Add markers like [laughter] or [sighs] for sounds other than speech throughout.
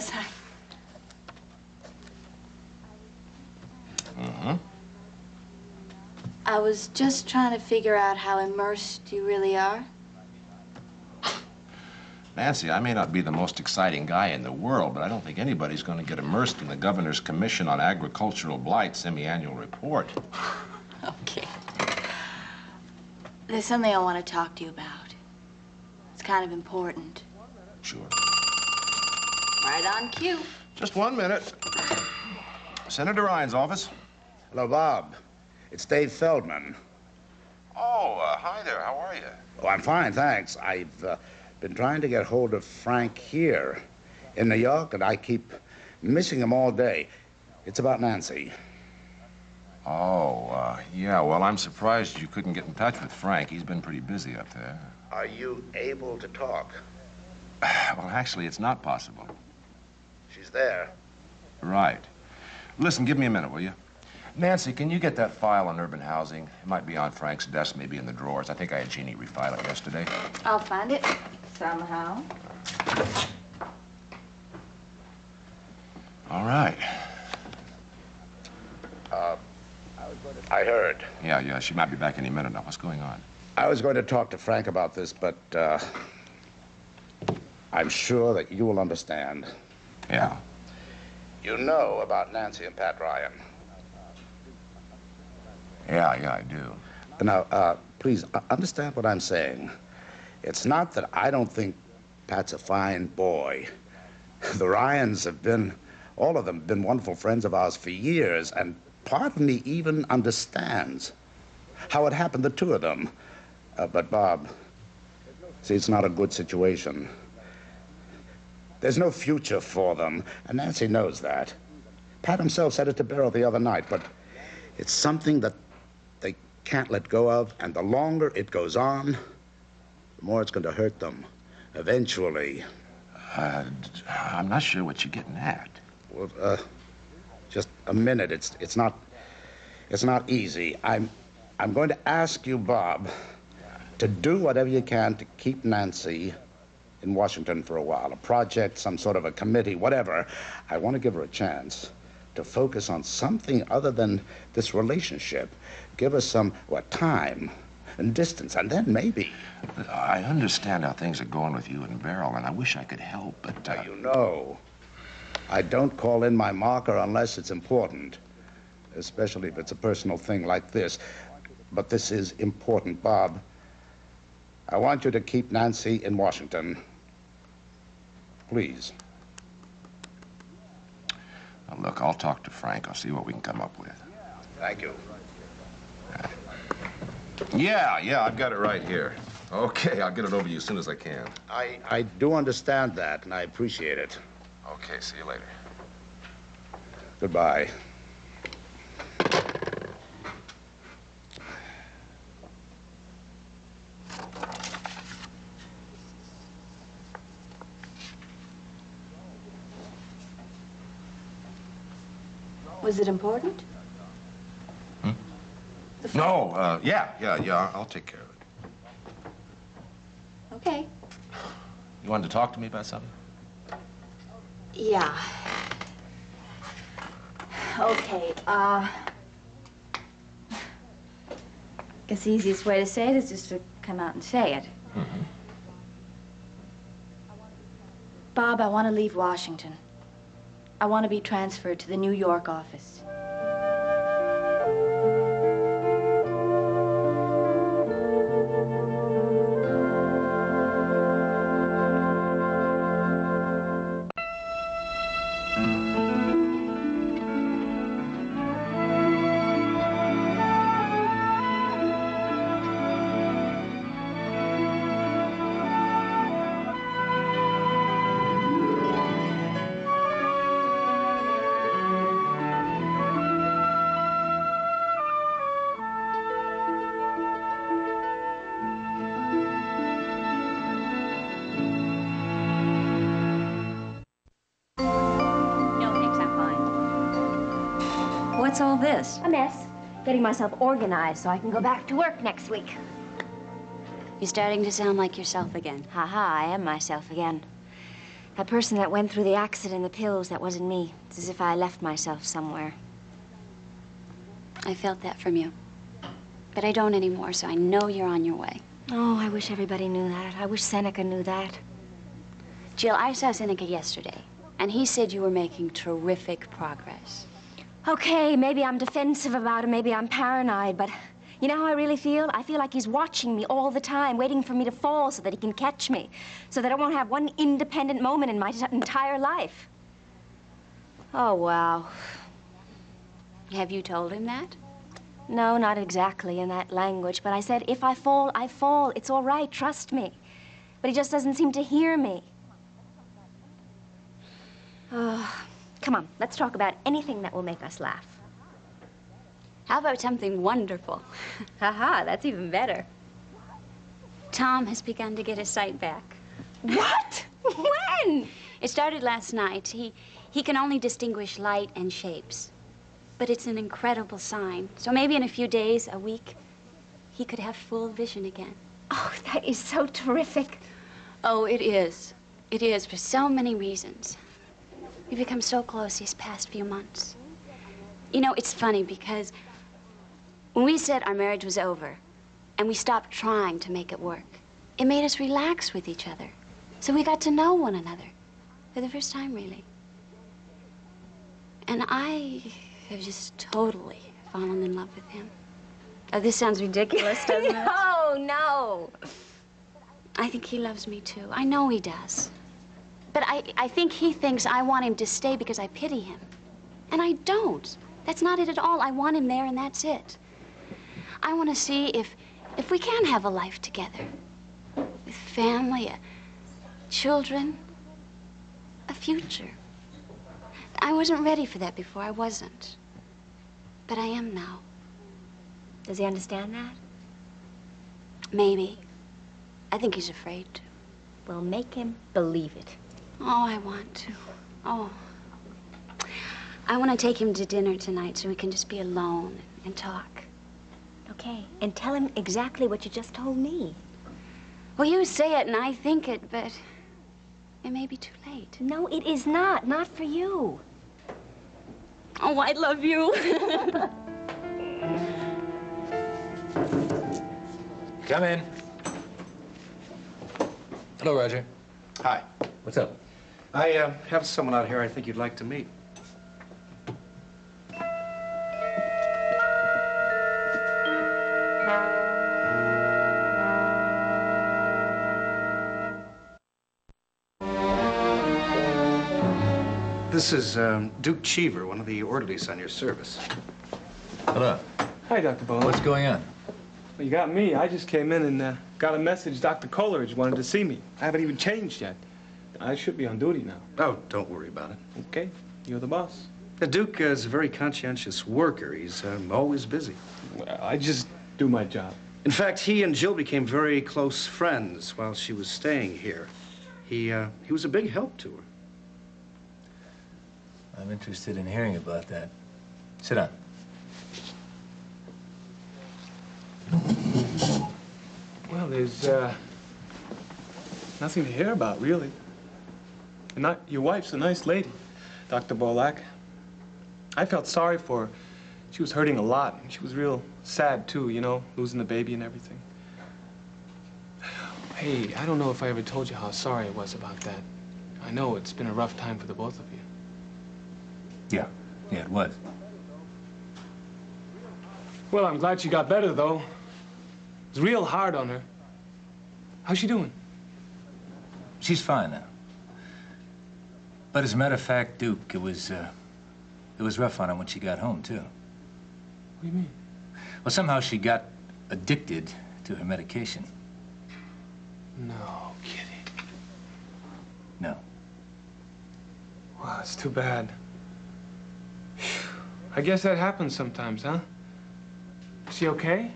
staring at me. Was I? Mm-hmm. I was just trying to figure out how immersed you really are. Nancy, I may not be the most exciting guy in the world, but I don't think anybody's going to get immersed in the Governor's Commission on Agricultural Blight semi-annual report. [laughs] Okay. There's something I want to talk to you about. It's kind of important. Sure. Right on cue. Just one minute. Senator Ryan's office. Hello, Bob. It's Dave Feldman. Oh, uh, hi there. How are you? Oh, I'm fine, thanks. I've uh, been trying to get hold of Frank here in New York, and I keep missing him all day. It's about Nancy. Oh, uh, yeah. Well, I'm surprised you couldn't get in touch with Frank. He's been pretty busy up there. Are you able to talk? [sighs] Well, actually, it's not possible. She's there. Right. Listen, give me a minute, will you? Nancy, can you get that file on urban housing? It might be on Frank's desk, maybe in the drawers. I think I had Jeannie refile it yesterday. I'll find it somehow. All right. Uh, I heard. Yeah, yeah, she might be back any minute now. What's going on? I was going to talk to Frank about this, but uh, I'm sure that you will understand. Yeah. You know about Nancy and Pat Ryan. Yeah, yeah, I do. Now, uh, please uh, understand what I'm saying. It's not that I don't think Pat's a fine boy. [laughs] The Ryans have been, all of them, been wonderful friends of ours for years, and part of me even understands how it happened, the two of them. Uh, but, Bob, see, it's not a good situation. There's no future for them, and Nancy knows that. Pat himself said it to Beryl the other night, but it's something that they can't let go of, and the longer it goes on, the more it's going to hurt them. Eventually. Uh, I'm not sure what you're getting at. Well, uh, just a minute. It's it's not it's not easy. I'm I'm going to ask you, Bob, to do whatever you can to keep Nancy in Washington for a while. A project, some sort of a committee, whatever. I want to give her a chance to focus on something other than this relationship. Give her some what time and distance, and then maybe. I understand how things are going with you and Beryl, and I wish I could help, but. Uh... You know, I don't call in my marker unless it's important, especially if it's a personal thing like this. But this is important, Bob. I want you to keep Nancy in Washington. Please. Now, look, I'll talk to Frank. I'll see what we can come up with. Thank you. Yeah, yeah, I've got it right here. Okay, I'll get it over to you as soon as I can. I, I do understand that, and I appreciate it. Okay, see you later. Goodbye. Was it important? Hmm? No, uh, yeah, yeah, yeah, I'll take care of it. Okay. You wanted to talk to me about something? Yeah. Okay, uh... I Guess the easiest way to say it is just to come out and say it. Mm -hmm. Bob, I want to leave Washington. I want to be transferred to the New York office. All this? A mess. Getting myself organized so I can go back to work next week. You're starting to sound like yourself again. Ha ha, I am myself again. That person that went through the accident, the pills, that wasn't me. It's as if I left myself somewhere. I felt that from you. But I don't anymore, so I know you're on your way. Oh, I wish everybody knew that. I wish Seneca knew that. Jill, I saw Seneca yesterday, and he said you were making terrific progress. Okay, maybe I'm defensive about him, maybe I'm paranoid, but you know how I really feel? I feel like he's watching me all the time, waiting for me to fall so that he can catch me, so that I won't have one independent moment in my entire life. Oh, wow. Have you told him that? No, not exactly in that language, but I said, if I fall, I fall. It's all right, trust me. But he just doesn't seem to hear me. Oh, come on, let's talk about anything that will make us laugh. How about something wonderful? [laughs] Haha, that's even better. Tom has begun to get his sight back. What? [laughs] when? It started last night. He, he can only distinguish light and shapes. But it's an incredible sign. So maybe in a few days, a week, he could have full vision again. Oh, that is so terrific. Oh, it is. It is for so many reasons. We've become so close these past few months. You know, it's funny because when we said our marriage was over and we stopped trying to make it work, it made us relax with each other. So we got to know one another for the first time, really. And I have just totally fallen in love with him. Oh, this sounds ridiculous, doesn't it? [laughs] no, no. I think he loves me too. I know he does. But I, I think he thinks I want him to stay because I pity him. And I don't. That's not it at all. I want him there and that's it. I want to see if, if we can have a life together. With family, uh, children, a future. I wasn't ready for that before. I wasn't. But I am now. Does he understand that? Maybe. I think he's afraid to. Well, make him believe it. Oh, I want to. Oh. I want to take him to dinner tonight so we can just be alone and talk. Okay, and tell him exactly what you just told me. Well, you say it and I think it, but it may be too late. No, it is not. Not for you. Oh, I love you. Come in. Hello, Roger. Hi. What's up? I uh, have someone out here I think you'd like to meet. This is um, Duke Cheever, one of the orderlies on your service. Hello. Hi, Dr. Bowen. What's going on? Well, you got me. I just came in and uh, got a message Dr. Coleridge wanted to see me. I haven't even changed yet. I should be on duty now. Oh, don't worry about it. Okay? You're the boss. The Duke uh, is a very conscientious worker. He's um, always busy. Well, I just do my job. In fact, he and Jill became very close friends while she was staying here. He, uh, he was a big help to her. I'm interested in hearing about that. Sit down. Well, there's uh, nothing to hear about, really. And not, your wife's a nice lady, Dr. Beaulac. I felt sorry for her. She was hurting a lot, and she was real sad, too, you know, losing the baby and everything. [sighs] Hey, I don't know if I ever told you how sorry I was about that. I know it's been a rough time for the both of you. Yeah. Yeah, it was. Well, I'm glad she got better, though. It was real hard on her. How's she doing? She's fine now. But as a matter of fact, Duke, it was, uh, it was rough on her when she got home, too. What do you mean? Well, somehow she got addicted to her medication. No kidding. No. Wow, it's too bad. I guess that happens sometimes, huh? Is she okay?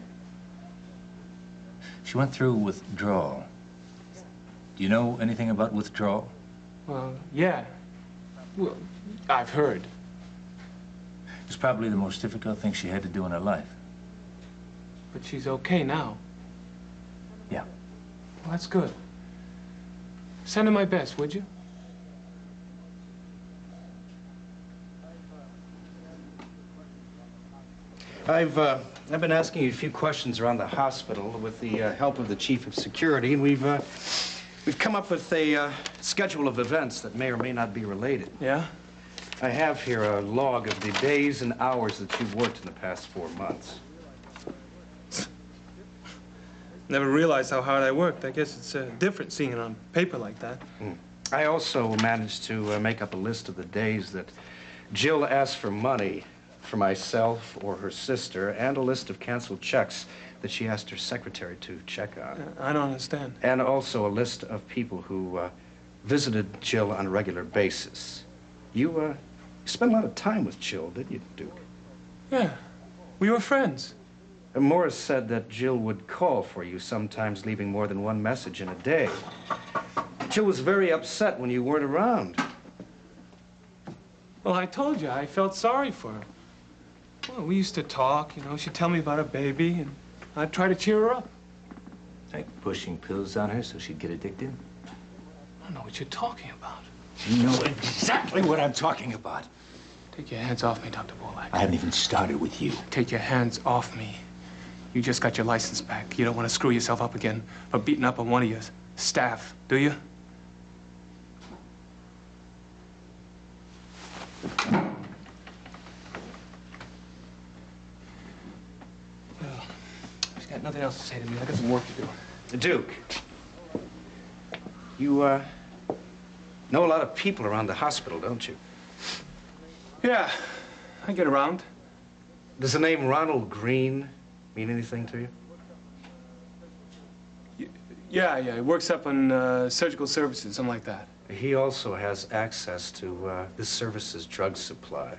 She went through withdrawal. Do you know anything about withdrawal? Well, yeah. Well, I've heard. It's probably the most difficult thing she had to do in her life. But she's okay now. Yeah. Well, that's good. Send her my best, would you? I've, uh, I've been asking you a few questions around the hospital with the uh, help of the chief of security, and we've uh, we've come up with a uh, schedule of events that may or may not be related. Yeah? I have here a log of the days and hours that you've worked in the past four months. Never realized how hard I worked. I guess it's uh, different seeing it on paper like that. I also managed to uh, make up a list of the days that Jill asked for money for myself or her sister, and a list of canceled checks that she asked her secretary to check on. Uh, I don't understand. And also a list of people who uh, visited Jill on a regular basis. You, uh, spent a lot of time with Jill, didn't you, Duke? Yeah. We were friends. And Morris said that Jill would call for you, sometimes leaving more than one message in a day. Jill was very upset when you weren't around. Well, I told you, I felt sorry for her. Well, we used to talk, you know. She'd tell me about her baby, and I'd try to cheer her up. Like pushing pills on her so she'd get addicted? I don't know what you're talking about. You know exactly what I'm talking about. Take your hands off me, Dr. Beaulac. I haven't even started with you. Take your hands off me. You just got your license back. You don't want to screw yourself up again for beating up on one of your staff, do you? Well, she's got nothing else to say to me. I got some work to do. The Duke, you, uh, know a lot of people around the hospital, don't you? Yeah, I get around. Does the name Ronald Green mean anything to you? Yeah, yeah, he works up on uh, surgical services, something like that. He also has access to uh, this service's drug supply.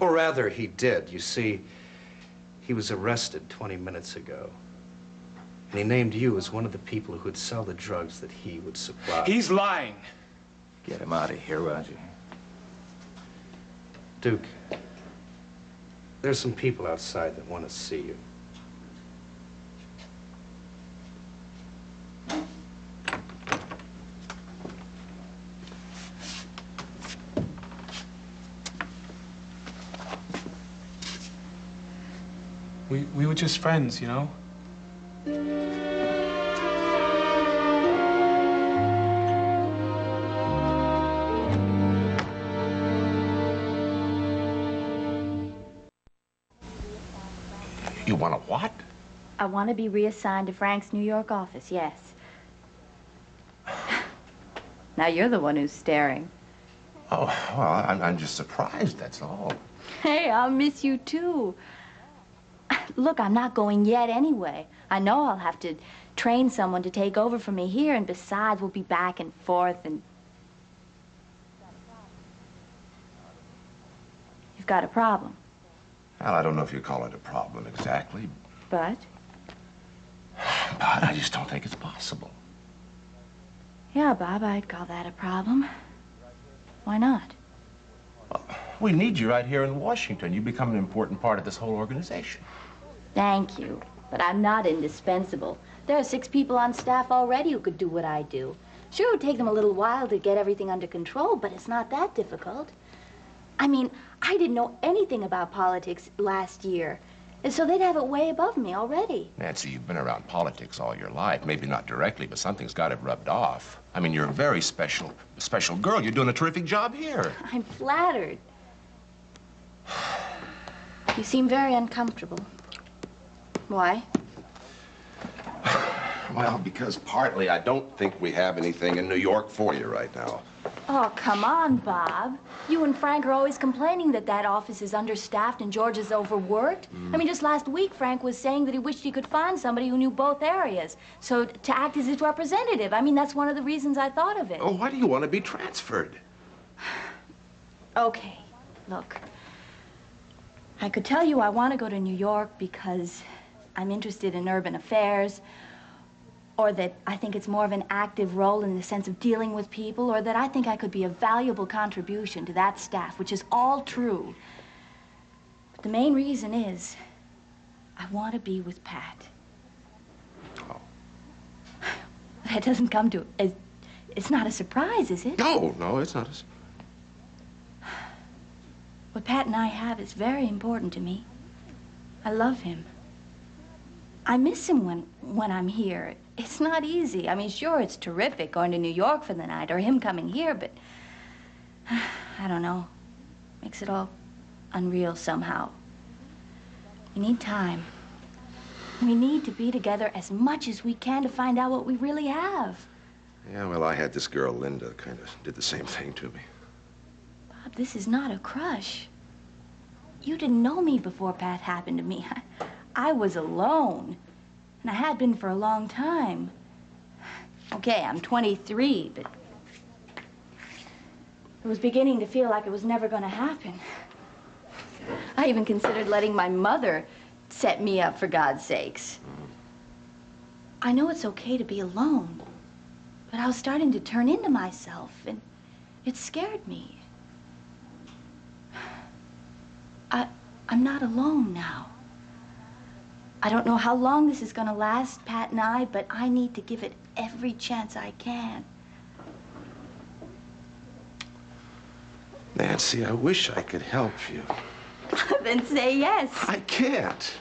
Or rather, he did. You see, he was arrested 20 minutes ago. And he named you as one of the people who would sell the drugs that he would supply. He's lying. Get him out of here, Roger. Duke, there's some people outside that want to see you. We, we were just friends, you know? You want a what? I want to be reassigned to Frank's New York office, yes. [sighs] now you're the one who's staring. Oh, well, I'm, I'm just surprised, that's all. Hey, I'll miss you too. Look, I'm not going yet anyway. I know I'll have to train someone to take over for me here, and besides, we'll be back and forth and. You've got a problem, Well, I don't know if you call it a problem exactly, but. but I just don't think it's possible. Yeah, Bob, I'd call that a problem. Why not? We need you right here in Washington. You become an important part of this whole organization. Thank you, but I'm not indispensable. There are six people on staff already who could do what I do. Sure, it would take them a little while to get everything under control, but it's not that difficult. I mean, I didn't know anything about politics last year, and so they'd have it way above me already. Nancy, you've been around politics all your life. Maybe not directly, but something's got to have rubbed off. I mean, you're a very special, special girl. You're doing a terrific job here. I'm flattered. [sighs] You seem very uncomfortable. Why? Well, because partly I don't think we have anything in New York for you right now. Oh, come on, Bob. You and Frank are always complaining that that office is understaffed and George is overworked. I mm. mean, just last week, Frank was saying that he wished he could find somebody who knew both areas. So to act as his representative. I mean, that's one of the reasons I thought of it. Oh, why do you want to be transferred? [sighs] Okay, look. I could tell you I want to go to New York because I'm interested in urban affairs, or that I think it's more of an active role in the sense of dealing with people, or that I think I could be a valuable contribution to that staff, which is all true. But the main reason is I want to be with Pat. Oh. [sighs] That doesn't come to as it's not a surprise, is it? No, no, it's not. A... Surprise. [sighs] What Pat and I have is very important to me. I love him. I miss him when, when I'm here. It's not easy. I mean, sure, it's terrific going to New York for the night or him coming here, but [sighs] I don't know. Makes it all unreal somehow. We need time. We need to be together as much as we can to find out what we really have. Yeah, well, I had this girl, Linda, kind of did the same thing to me. Bob, this is not a crush. You didn't know me before Pat happened to me. I, [laughs] I was alone. And I had been for a long time. Okay, I'm 23, but it was beginning to feel like it was never going to happen. I even considered letting my mother set me up for God's sakes. I know it's okay to be alone, but I was starting to turn into myself, and it scared me. I, I'm not alone now. I don't know how long this is going to last, Pat and I, but I need to give it every chance I can. Nancy, I wish I could help you. [laughs] then say yes. I can't.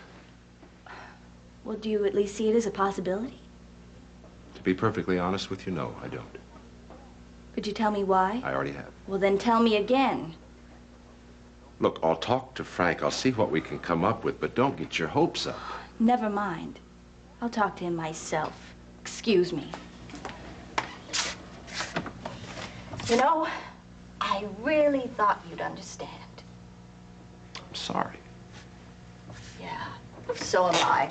Well, do you at least see it as a possibility? To be perfectly honest with you, no, I don't. Could you tell me why? I already have. Well, then tell me again. Look, I'll talk to Frank. I'll see what we can come up with, but don't get your hopes up. Never mind. I'll talk to him myself. Excuse me. You know, I really thought you'd understand. I'm sorry. Yeah, so am I.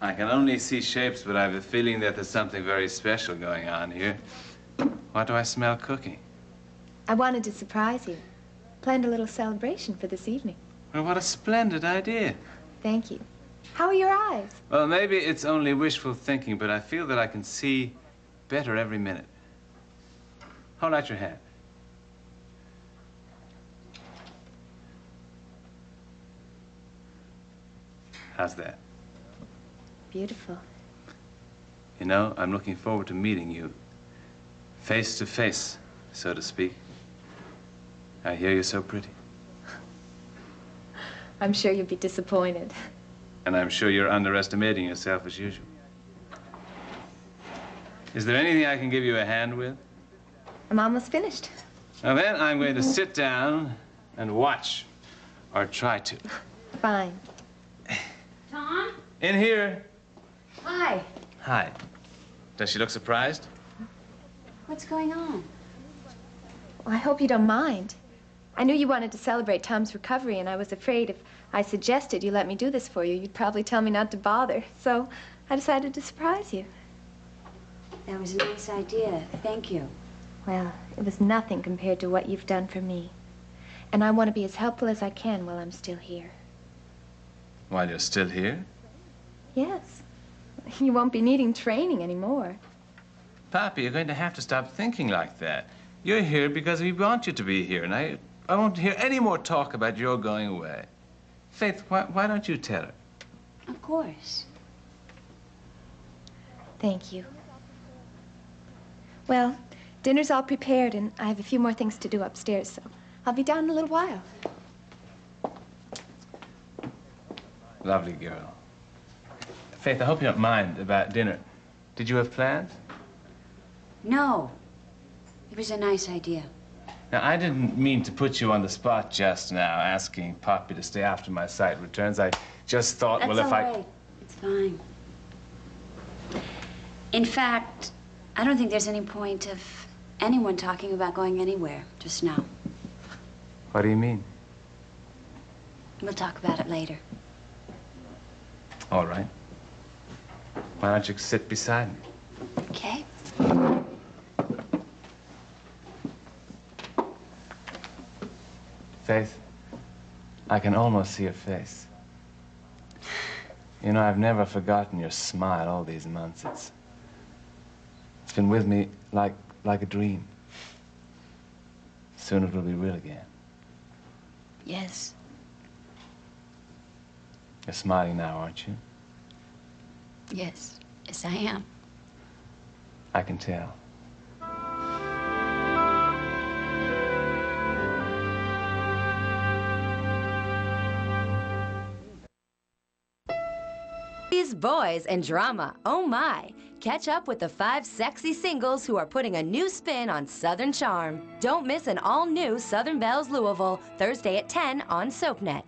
I can only see shapes, but I have a feeling that there's something very special going on here. Why do I smell cooking? I wanted to surprise you. Planned a little celebration for this evening. Well, what a splendid idea. Thank you. How are your eyes? Well, maybe it's only wishful thinking, but I feel that I can see better every minute. Hold out your hand. How's that? Beautiful. You know, I'm looking forward to meeting you face to face, so to speak. I hear you're so pretty. [laughs] I'm sure you'll be disappointed. And I'm sure you're underestimating yourself as usual. Is there anything I can give you a hand with? I'm almost finished. Now then, I'm going to sit down and watch, or try to. Fine. Tom? In here. Hi. Hi. Does she look surprised? What's going on? Well, I hope you don't mind. I knew you wanted to celebrate Tom's recovery, and I was afraid if I suggested you let me do this for you, you'd probably tell me not to bother. So I decided to surprise you. That was a nice idea. Thank you. Well, it was nothing compared to what you've done for me. And I want to be as helpful as I can while I'm still here. While you're still here? Yes. [laughs] You won't be needing training anymore. Poppy, you're going to have to stop thinking like that. You're here because we want you to be here, and I, I won't hear any more talk about your going away. Faith, why, why don't you tell her? Of course. Thank you. Well, dinner's all prepared, and I have a few more things to do upstairs, so I'll be down in a little while. Lovely girl. Faith, I hope you don't mind about dinner. Did you have plans? No. It was a nice idea. Now, I didn't mean to put you on the spot just now, asking Poppy to stay after my sight returns. I just thought, That's well, if all I... right. It's fine. In fact, I don't think there's any point of anyone talking about going anywhere just now. What do you mean? We'll talk about it later. All right. Why don't you sit beside me? Okay. Faith, I can almost see your face. You know, I've never forgotten your smile all these months. It's, it's been with me like, like a dream. Soon it will be real again. Yes. You're smiling now, aren't you? Yes. Yes, I am. I can tell. These boys and drama, oh my. Catch up with the five sexy singles who are putting a new spin on Southern charm. Don't miss an all new Southern Belles Louisville, Thursday at 10 on SoapNet.